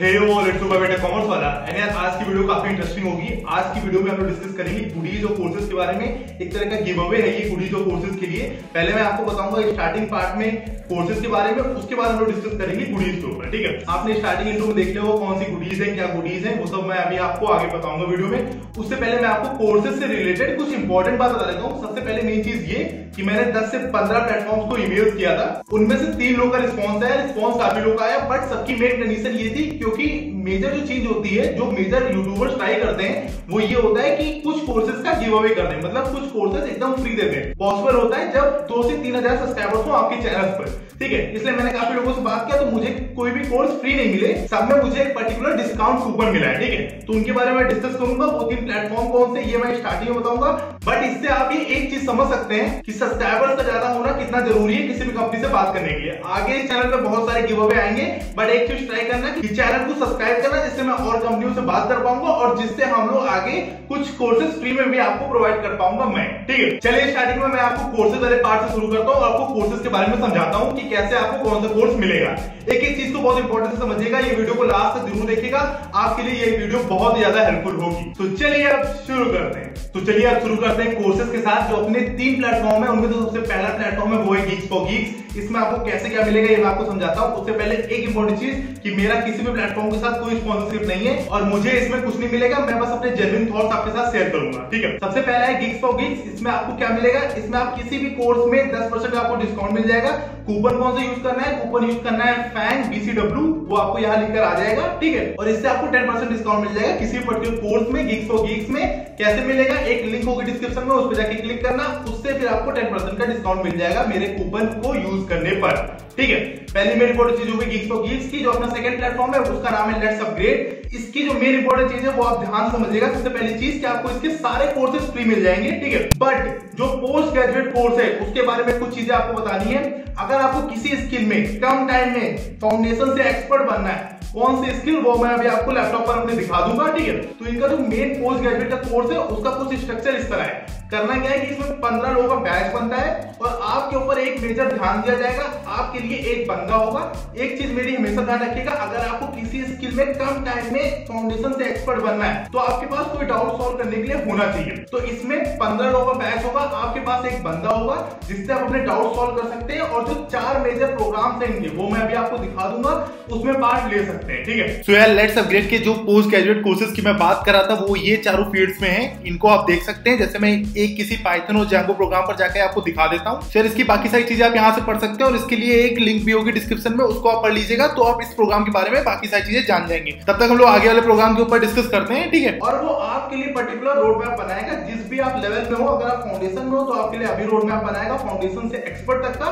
Hey let's go commerce वाला। And यार आज की वीडियो काफ़ी इंटरेस्टिंग होगी। आज की वीडियो में हम लोग डिस्कस करेंगे गुडीज और कोर्सेज के बारे में। एक तरह का गिव अवे है ये गुडीज और कोर्सेज के लिए। पहले मैं आपको बताऊँगा स्टार्टिंग पार्ट में कोर्सेज के बारे में, उसके बाद हम लोग डिस्कस करेंगे गुडीज के ऊपर, ठीक है? आपने स्टार्टिंग इंट्रो में देख लिया कौन सी गुडीज है, क्या गुडीज है, वो सब मैं अभी आपको आगे बताऊँगा वीडियो में। उससे पहले मैं आपको कोर्सेज से रिलेटेड कुछ इंपॉर्टेंट बात बता देता हूँ। सबसे पहले मेन चीज़ ये कि मैंने 10 से 15 प्लेटफॉर्म्स को ईमेल किया था। उनमें से तीन लोगों का रिस्पॉन्स आया रिस्पॉन्स काफ़ी लोग आया बट सबकी मेन कंडीशन ये थी क्योंकि मेजर जो चीज़ होती है, जो मेजर यूट्यूबर्स ट्राई करते हैं, वो ये होता है कि कुछ कोर्सेज का गिव अवे कर दें मतलब कुछ कोर्सेज एकदम फ्री देते हैं। पॉसिबल होता है जब दो से तीन हज़ार सब्सक्राइबर्स हो आपके चैनल पर। ठीक है? इसलिए मैंने काफ़ी लोगों से बात किया तो मुझे कोई भी कोर्स फ्री नहीं मिले। सब में मुझे एक पर्टिकुलर डिस्काउंट कूपन मिला है। ठीक है? तो उनके बारे में डिस्कस करूँगा, वो तीन प्लेटफॉर्म कौन से, ये मैं स्टार्टिंग में बताऊँगा। बट इससे आप ये एक चीज़ समझ सकते हैं कि सब्सक्राइबर्स का ज़्यादा होना कितना ज़रूरी है किसी भी कंपनी से बात करने के लिए। आगे इस चैनल पे बहुत सारे गिव अवे आएँगे बट एक चीज़ ट्राई करना कि चैनल को सब्सक्राइब करना, जिससे मैं और कंपनियों से बात कर पाऊँगा और जिससे हम लोग आगे कुछ कोर्सेज फ्री में भी आपको प्रोवाइड कर पाऊँगा मैं। ठीक है? चलिए स्टार्टिंग में मैं आपको कोर्सेज वाले पार्ट से शुरू करता हूँ आपको कोर्सेज के बारे में समझाता हूँ कि कैसे आपको कौन सा कोर्स मिलेगा। एक एक चीज़ को बहुत इंपॉर्टेंट से समझिएगा, ये वीडियो को लास्ट तक ज़रूर देखिएगा। आपके लिए ये वीडियो बहुत ज़्यादा हेल्पफुल होगी। तो चलिए अब शुरू करते हैं। तो चलिए अब शुरू करते हैं कोर्सेज के साथ, जो अपने तीन प्लेटफॉर्म है। उनमें तो सबसे पहला प्लेटफॉर्म है वो है गीक्स फॉर गीक्स इसमें आपको कैसे क्या मिलेगा, ये मैं आपको समझाता हूँ। उससे पहले एक इंपॉर्टेंट चीज़ कि मेरा किसी भी प्लेटफॉर्म के साथ कोई स्पॉन्सरशिप नहीं है और मुझे इसमें कुछ नहीं मिलेगा, मैं बस अपने जेन्युइन थॉट्स आपके साथ शेयर करूँगा, ठीक है? सबसे पहला है गीक्स फॉर गीक्स इसमें आपको क्या मिलेगा? इसमें आप किसी भी कोर्स में दस परसेंट आपको डिस्काउंट मिल जाएगा। कूपन कौन सा यूज़ करना है? कूपन यूज़ करना है फैंग बीसीडब्ल्यू वो आपको यहाँ लिखकर आ जाएगा, ठीक है? और इससे आपको टेन परसेंट डिस्काउंट मिल जाएगा किसी पर्टिकुलर कोर्स में गिग्स फॉर गिग्स में। कैसे मिलेगा? एक लिंक होगी डिस्क्रिप्शन में, उस पर जाके क्लिक करना, उससे फिर आपको टेन परसेंट का डिस्काउंट मिल जाएगा मेरे कूपन को यूज़ करने पर, ठीक है? पहली मेरी इंपॉर्टेंट चीज़ होगी गिग्स फॉर गिग्स की जो अपना सेकंड प्लेटफॉर्म है, उसका नाम है लेट्स अपग्रेड इसकी जो मेन इंपॉर्टेंट चीज़ है, वो आप ध्यान समझिएगा। सबसे पहली चीज़ कि आपको इसके सारे कोर्सेज फ्री मिल जाएँगे, ठीक है? बट जो पोस्ट ग्रेजुएट कोर्स है, उसके बारे में कुछ चीज़ें आपको बतानी है। अगर आपको किसी स्किल में, कम टाइम में फाउंडेशन से एक्सपर्ट बनना है, कौन सी स्किल वो मैं अभी आपको लैपटॉप पर अपने दिखा दूँगा, ठीक है? तो इनका जो मेन पोस्ट ग्रेजुएट का कोर्स है, उसका कुछ स्ट्रक्चर इस तरह है। करना क्या है कि इसमें पंद्रह लोगों का बैच बनता है और आपके ऊपर एक मेजर ध्यान दिया जाएगा। आपके लिए एक बंदा होगा। एक चीज़ मेरी हमेशा ध्यान रखिएगा, अगर आपको किसी स्किल में कम टाइम में फाउंडेशन से एक्सपर्ट बनना है तो आपके पास कोई डाउट सॉल्व करने के लिए होना चाहिए। तो इसमें पंद्रह लोगों का बैच होगा, आपके पास एक बंदा होगा, जिससे आप अपने डाउट सॉल्व कर सकते हैं और जो चार मेजर प्रोग्राम है इनके वो मैं अभी आपको दिखा दूँगा, उसमें पार्ट ले सकते हैं, ठीक है? सो यार लेट्स अपग्रेड के जो पोस्ट ग्रेजुएट कोर्सेज की मैं बात कर रहा था, वो ये चारों फील्ड्स में है। इनको आप देख सकते हैं, जैसे मैं एक किसी पाइथन और जैंगो प्रोग्राम पर जाकर आपको दिखा देता हूँ। सर इसकी बाकी सारी चीज़ें आप यहाँ से पढ़ सकते हैं और इसके लिए एक लिंक भी होगी डिस्क्रिप्शन में, उसको आप पढ़ लीजिएगा तो आप इस प्रोग्राम के बारे में बाकी सारी चीज़ें जान जाएँगे। तब तक हम लोग आगे वाले प्रोग्राम के ऊपर डिस्कस करते हैं, ठीक है? और वो आपके लिए पर्टिकुलर रोड मैप बनाएगा, जिस भी आप लेवल में हो, अगर आप फाउंडेशन में हो तो आपके लिए अभी रोड मैप बनाएगा फाउंडेशन से एक्सपर्ट तक का।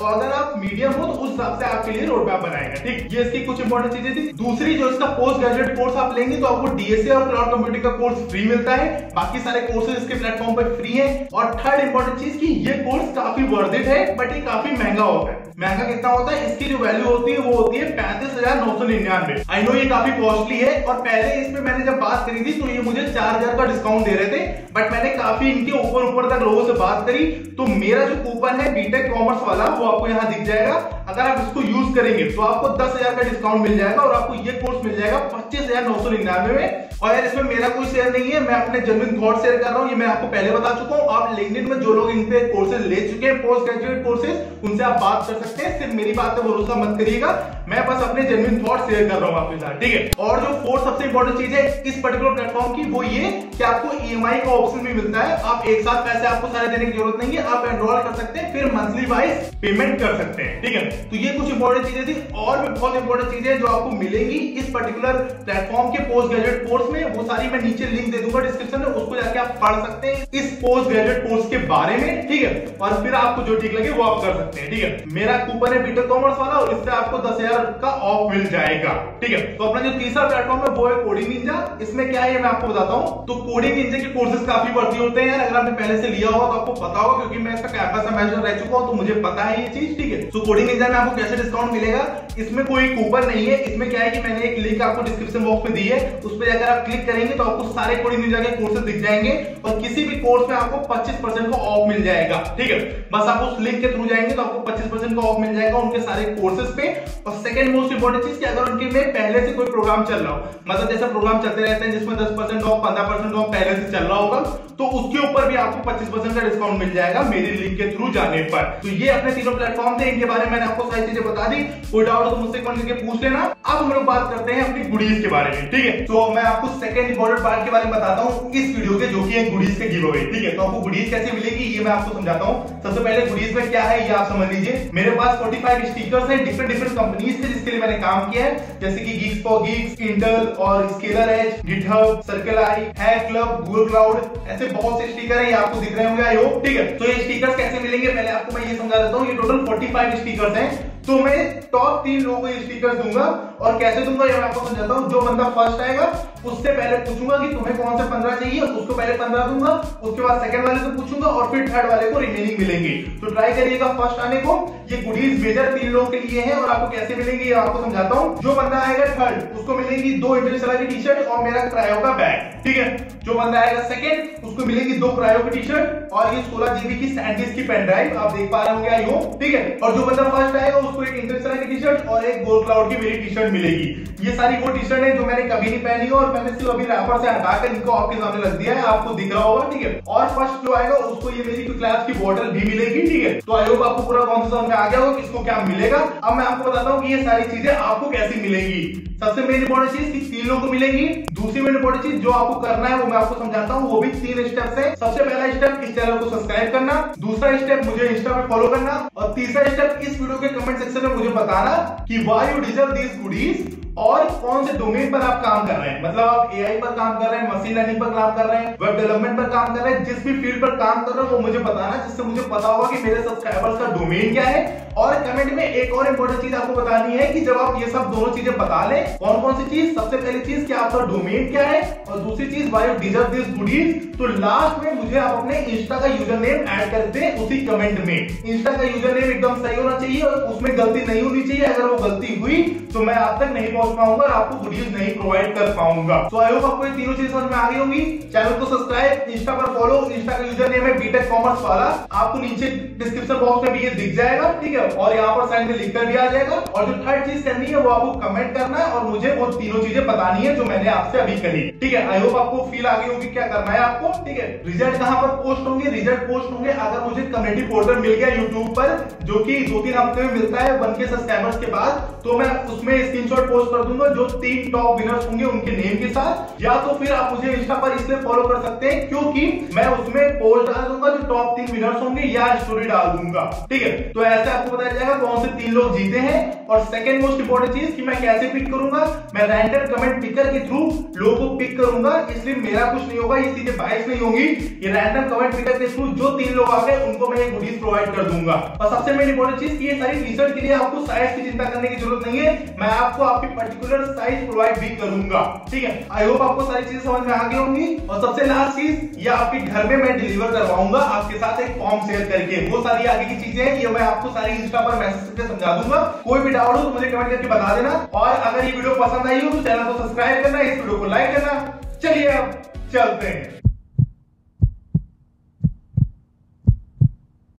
और अगर आप मीडियम हो तो उस हिसाब से आपके लिए रोड मैप बनाएगा, ठीक? ये इसकी कुछ इंपॉर्टेंट चीज़ें थी। दूसरी, जो इसका पोस्ट ग्रेजुएट कोर्स आप लेंगे तो आपको डीएसए और क्लाउड कंप्यूटिंग का कोर्स फ्री मिलता है। बाकी सारे कोर्सेज इसके प्लेटफॉर्म पर फ्री है। और थर्ड इंपॉर्टेंट चीज़ की ये कोर्स काफ़ी वर्दित है बट ये काफ़ी महँगा होता है। महँगा कितना होता है? इसकी जो वैल्यू होती है, वो होती है पैंतीस हज़ार नौ सौ निन्यानवे। आई नो ये काफ़ी कॉस्टली है, और पहले इसमें मैंने जब बात करी थी तो ये मुझे चार हज़ार का डिस्काउंट दे रहे थे। बट मैंने काफ़ी इनके ऊपर ऊपर तक लोगों से बात करी। तो मेरा जो कूपन है बीटेक कॉमर्स वाला, वो आपको यहाँ दिख जाएगा। अगर आप इसको यूज़ करेंगे तो आपको दस हज़ार का डिस्काउंट मिल जाएगा और आपको ये कोर्स मिल जाएगा पच्चीस हज़ार नौ सौ निन्यानवे में। और यार, इसमें मेरा कोई शेयर नहीं है, मैं अपने जेन्युइन थॉट शेयर कर रहा हूँ, ये मैं आपको पहले बता चुका हूँ। आप लिंक्डइन में जो लोग इन पे कोर्सेज ले चुके हैं पोस्ट ग्रेजुएट कोर्सेज उनसे आप बात कर सकते हैं। सिर्फ़ मेरी बात पे भरोसा मत करिएगा। मैं बस अपने जेन्युइन थॉट शेयर कर रहा हूँ आपके साथ, ठीक है? और जो फोर्थ सबसे इंपॉर्टेंट चीज़ है, इस पर्टिकुलर प्लेटफॉर्म की, वो ये कि आपको ईएमआई का ऑप्शन भी मिलता है। आप एक साथ पैसे आपको सारे देने की ज़रूरत नहीं है, आप एनरोल कर सकते हैं, फिर मंथली वाइज पेमेंट कर सकते हैं, ठीक है? तो ये कुछ इंपॉर्टेंट चीज़ें थी और भी बहुत इंपॉर्टेंट चीज़ें जो आपको मिलेंगी इस पर्टिकुलर प्लेटफॉर्म के पोस्ट ग्रेजुएट कोर्स में। वो सारी मैं नीचे लिंक दे दूँगा डिस्क्रिप्शन में, उसको जाके आप पढ़ सकते हैं इस पोस्ट ग्रेजुएट कोर्स के बारे में, ठीक है? और फिर आपको जो ठीक लगे वो आप कर सकते हैं, ठीक है? मेरा कूपन है बीटेक कॉमर्स वाला और इससे आपको दस का ऑफ़ मिल जाएगा, ठीक है? तो अपना जो तीसरा प्लेटफॉर्म है, वो है कोडिंग निंजा इसमें क्या है, मैं आपको बताता हूँ। तो कोडिंग निंजा के कोर्सेज काफ़ी भर्ती होते हैं। अगर आपने पहले से लिया होगा तो आपको पता होगा, क्योंकि मैं इसका कैंपस एम्बेसडर रह चुका हूँ तो मुझे पता है ये चीज़, ठीक है? तो कोडिंग निंजा अंदर में आपको कैसे डिस्काउंट मिलेगा? इसमें कोई कूपन नहीं है। इसमें क्या है कि मैंने एक लिंक आपको डिस्क्रिप्शन बॉक्स में दी है। उस पर अगर आप क्लिक करेंगे तो आपको सारे कोड इन जगह कोर्सेज दिख जाएँगे और किसी भी कोर्स में आपको 25 परसेंट का ऑफ़ मिल जाएगा। ठीक है? बस आप उस लिंक के थ्रू जाएँगे तो आपको 25 परसेंट का ऑफ़ मिल जाएगा उनके सारे कोर्सेज पे। और सेकंड मोस्ट इंपॉर्टेंट चीज़ कि अगर उनके में पहले से कोई प्रोग्राम चल रहा हो मतलब जैसे प्रोग्राम चलते रहते हैं जिसमें दस परसेंट ऑफ़ पंद्रह परसेंट ऑफ़ पहले से चल रहा होगा तो उसके ऊपर भी आपको 25 परसेंट का डिस्काउंट मिल जाएगा मेरे लिंक के थ्रू जाने पर। तो ये अपने तीनों प्लेटफॉर्म थे, इनके बारे में मैंने आपको सारी चीज़ें बता दी कोई डाउट तो मुझसे कमेंट करके पूछ लेना। अब हम लोग बात करते हैं अपनी गुडीज के बारे में, ठीक है? तो मैं आपको सेकंड इंपॉर्टेंट पार्ट के बारे में बताता हूँ इस वीडियो के, जो की है गुडीज के गिव अवे ठीक है? तो आपको गुडीज कैसे मिलेगी, ये मैं आपको समझाता हूँ। सबसे पहले गुडीज में क्या है, ये आप समझ लीजिए। मेरे पास 45 स्टिकर्स हैं डिफरेंट डिफरेंट कंपनीज़ के, जिसके लिए मैंने काम किया है। जैसे कि गीक्स फॉर गीक्स इंटल और Scaler Edge GitHub circle I hack club Google cloud ऐसे बहुत से स्टिकर है, ये आपको दिख रहे होंगे आई होप ठीक है? तो ये स्टिकर्स कैसे मिलेंगे, पहले आपको मैं ये समझा देता हूँ। ये टोटल 45 स्टिकर्स हैं। ¿eh? तो मैं टॉप तीन लोगों को स्टिकर दूँगा और कैसे दूँगा ये मैं आपको समझाता हूँ। जो बंदा फ़र्स्ट आएगा, उससे पहले पूछूँगा कि तुम्हें कौन से पंद्रह चाहिए, उसको पहले पंद्रह दूँगा, उसके बाद सेकंड वाले से पूछूँगा और फिर थर्ड वाले को रिमेनिंग मिलेंगे। तो ट्राई करिएगा फ़र्स्ट आने को। ये गुडीज मेजर तीन लोगों के लिए है और आपको कैसे मिलेंगे आपको समझाता हूँ। जो बंदा आएगा थर्ड उसको मिलेगी दो इंटरनेशनल की टी शर्ट और मेरा क्रायो का बैग ठीक है? जो बंदा आएगा सेकंड उसको मिलेगी दो क्रायो की टी शर्ट और ये सोलह जीबी की सैंडविच की पेन ड्राइव आप देख पा रहे होंगे आई होप ठीक है? और जो बंदा फ़र्स्ट आएगा उसको एक इंटरनेशनल की टी शर्ट और एक गोल क्लाउड की मेरी टी शर्ट मिलेगी। ये सारी वो टी शर्ट है जो मैंने कभी नहीं पहनी और मैंने सिर्फ़ अभी रैपर से हटाकर इनको आपके सामने रख दिया है। आपको दिख रहा होगा, ठीक है? और फ़र्स्ट जो आएगा, उसको ये मेरी क्लास की बॉटल भी मिलेगी, ठीक है? तो आई होप आपको पूरा कौन सा समझ में आ गया होगा किसको क्या मिलेगा। अब मैं आपको बताता हूँ कि ये सारी चीज़ें आपको कैसी मिलेगी। सबसे मेन इंपॉर्टेंट चीज़ कि तीन लोगों को मिलेगी। दूसरी मेन इंपॉर्टेंट चीज़ जो आपको करना है, वो मैं आपको समझाता हूँ, वो भी तीन स्टेप्स है। सबसे पहला स्टेप इस चैनल को सब्सक्राइब करना। दूसरा स्टेप मुझे इंस्टा पे फॉलो करना। और तीसरा स्टेप इस वीडियो के कमेंट सेक्शन में मुझे बताना कि why you deserve these goodies और कौन से डोमेन पर आप काम कर रहे हैं? मतलब आप एआई पर काम कर रहे हैं मशीन लर्निंग पर काम कर रहे हैं वेब डेवलपमेंट पर काम कर रहे हैं, जिस भी फ़ील्ड पर काम कर रहे हैं वो मुझे बताना, जिससे मुझे पता होगा कि मेरे सब्सक्राइबर्स का डोमेन क्या है। और कमेंट में एक और इंपॉर्टेंट चीज़ आपको बतानी है कि जब आप ये सब दोनों चीज़ें बता ले कौन कौन सी चीज़, सबसे पहली चीज़ कि आपका डोमेन क्या है, और दूसरी चीज़ वाई डिजर्व दिस गुडीज तो लास्ट में मुझे आप अपने इंस्टा का यूज़र नेम एड कर दे उसी कमेंट में। इंस्टा का यूज़र नेम एकदम सही होना चाहिए और उसमें गलती नहीं होनी चाहिए। अगर वो गलती हुई तो मैं आप तक नहीं पहुँच पाऊँगा और आपको वीडियोस नहीं प्रोवाइड कर पाऊँगा। तो आई होप आपको ये तीनों चीज़ें समझ में आ गई होंगी। चैनल को सब्सक्राइब इंस्टा पर फॉलो इंस्टा का यूज़र नेम है बीटेक कॉमर्स वाला। आपको नीचे डिस्क्रिप्शन बॉक्स में भी ये दिख जाएगा, ठीक है? और यहाँ पर साइड में लिखकर भी आ जाएगा। और जो थर्ड चीज़ करनी है, वो आपको कमेंट करना है और मुझे वो तीनों चीज़ें बतानी है जो मैंने आपसे अभी कही ठीक है? आई होप आपको फील आ गई होगी क्या करना है आपको, ठीक है? रिज़ल्ट कहाँ पर पोस्ट होंगे? रिज़ल्ट पोस्ट होंगे अगर मुझे कम्युनिटी पोर्टल मिल गया यूट्यूब पर, जो की दो तीन हफ़्ते में मिलता है वन के सब्सक्राइबर्स के बाद तो मैं उसमें स्क्रीनशॉट पोस्ट कर दूँगा जो तीन टॉप विनर्स होंगे उनके नेम के साथ। या तो फिर आप मुझे इंस्टा पर इसलिए फॉलो कर सकते हैं, क्योंकि मैं उसमें पोस्ट डाल दूँगा जो टॉप तीन विनर्स होंगे, या स्टोरी डाल दूँगा। ठीक है? तो ऐसे आपको बताया जाएगा कौन से तीन लोग जीते हैं। और सेकंड मोस्ट इंपॉर्टेंट चीज़ कि मैं कैसे पिक करूँगा? मैं रैंडम कमेंट पिकर के थ्रू लोगों को पिक करूँगा, इसलिए मेरा कुछ नहीं होगा ये चीज़ें बाइस नहीं होंगी। ये रैंडम कमेंट पिकर के थ्रू जो तीन लोग आ गए, उनको मैं गुडीज प्रोवाइड कर दूँगा। और सबसे मेन इंपॉर्टेंट चीज़ ये सारी रिसर्च के लिए आपको साइज़ की चिंता करने की ज़रूरत नहीं है। मैं आपको आपकी पर्टिकुलर साइज़ प्रोवाइड भी करूँगा। ठीक है? आई होप आपको सारी चीज़ें समझ में आ गई होंगी। और सबसे लास्ट चीज़, ये आपके घर में मैं डिलीवर करवाऊँगा। आपके साथ एक फॉर्म शेयर करके। वो सारी आगे की चीज़ें हैं, ये मैं आपको सारी इंस्टा पर मैसेज करके समझा दूँगा। कोई भी डाउट हो तो मुझे कमेंट करके बता देना। और अगर ये वीडियो पसंद आई हो तो चैनल को सब्सक्राइब करना, इस वीडियो को लाइक करना। चलिए अब चलते हैं।